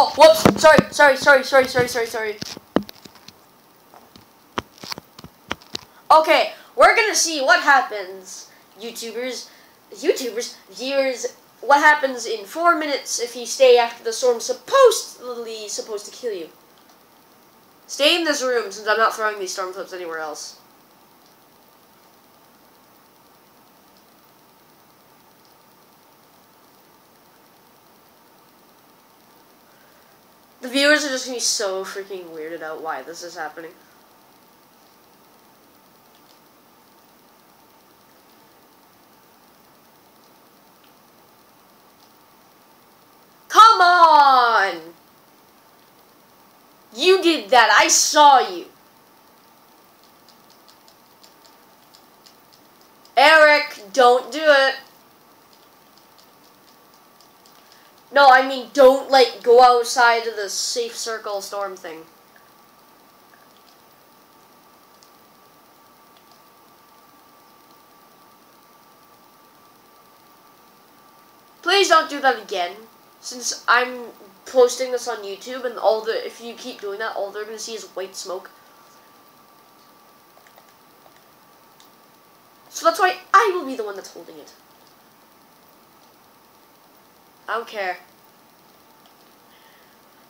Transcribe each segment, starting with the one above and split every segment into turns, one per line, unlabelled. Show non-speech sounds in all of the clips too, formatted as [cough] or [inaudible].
Oh, whoops. Sorry, sorry, sorry, sorry, sorry, sorry, sorry. Okay, we're gonna see what happens, YouTubers, YouTubers, viewers, what happens in four minutes if you stay after the storm supposedly supposed to kill you. Stay in this room since I'm not throwing these storm clips anywhere else. The viewers are just gonna be so freaking weirded out why this is happening. Come on! You did that. I saw you. Eric, don't do it. No, I mean, don't, like, go outside of the safe circle storm thing. Please don't do that again. Since I'm posting this on YouTube and all the, if you keep doing that, all they're to see is white smoke. So that's why I will be the one that's holding it. I don't care.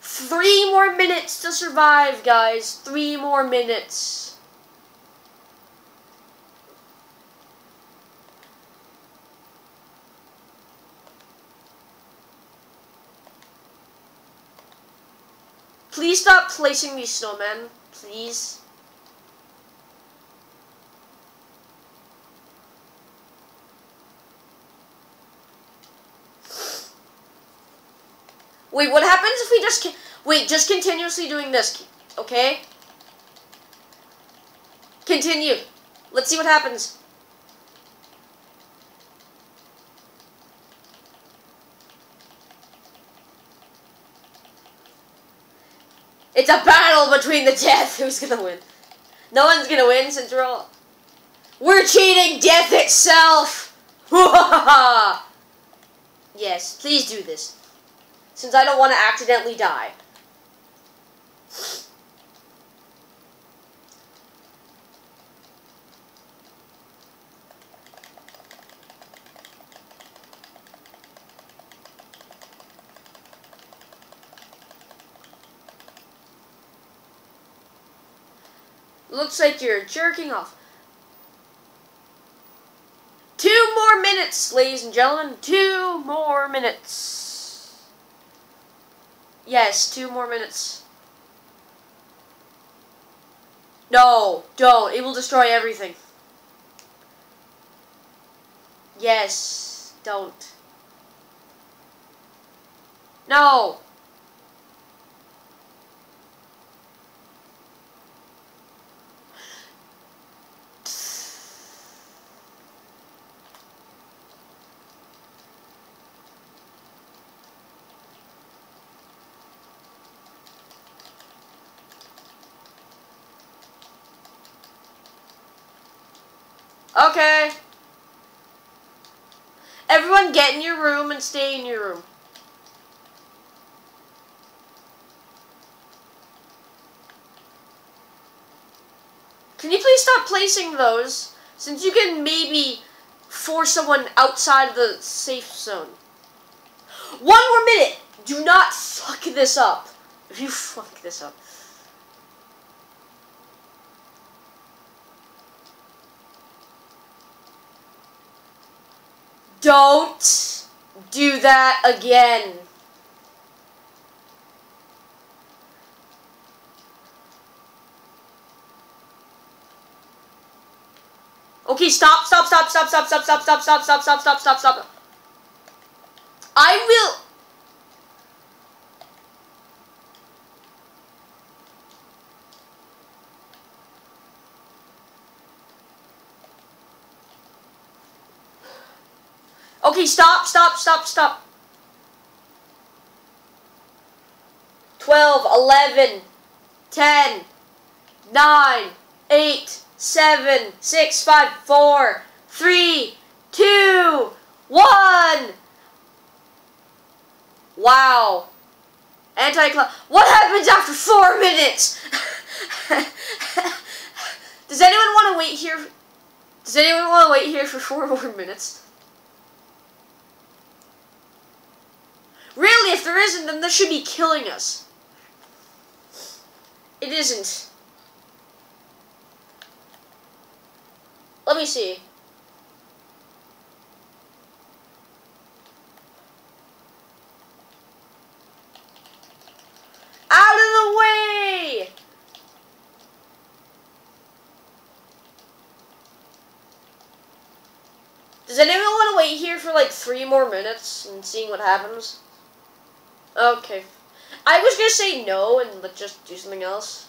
Three more minutes to survive, guys. Three more minutes. Please stop placing these snowmen. Please. Wait, what happens if we just... Wait, just continuously doing this, okay? Continue. Let's see what happens. It's a battle between the death. [laughs] Who's gonna win? No one's gonna win since we're all... We're cheating death itself! [laughs] yes, please do this since I don't want to accidentally die. Looks like you're jerking off. Two more minutes, ladies and gentlemen. Two more minutes. Yes, two more minutes. No, don't. It will destroy everything. Yes, don't. No. Okay. Everyone get in your room and stay in your room. Can you please stop placing those? Since you can maybe force someone outside the safe zone. One more minute! Do not fuck this up. If you fuck this up. Don't do that again. Okay, stop, stop, stop, stop, stop, stop, stop, stop, stop, stop, stop, stop, stop, stop. I will... Okay, stop, stop, stop, stop. 12, 11, 10, 9, 8, 7, 6, 5, 4, 3, 2, 1. Wow. Anti-clock. What happens after four minutes? [laughs] Does anyone want to wait here? Does anyone want to wait here for four more minutes? Really, if there isn't, then this should be killing us. It isn't. Let me see. Out of the way! Does anyone want to wait here for like three more minutes and seeing what happens? Okay. I was gonna say no and let just do something else.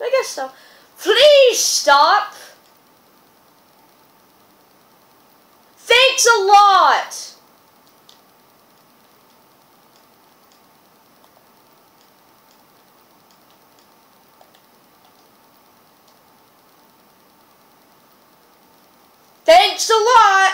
I guess so. Please stop! Thanks a lot! Thanks a lot!